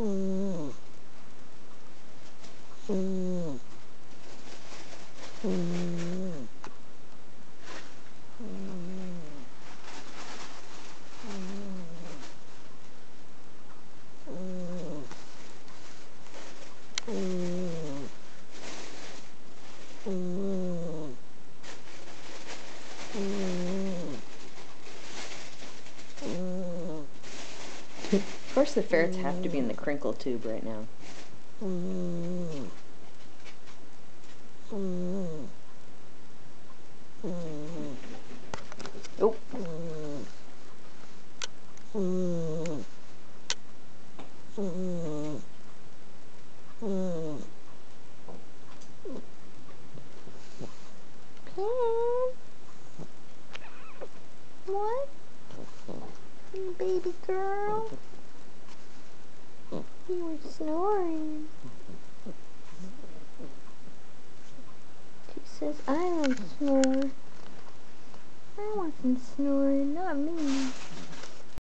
음, 음, 음, 음, course the ferrets have to be in the crinkle tube right now. Oh. What? Baby girl? You were snoring. She says, I don't snore. I wasn't snoring, not me.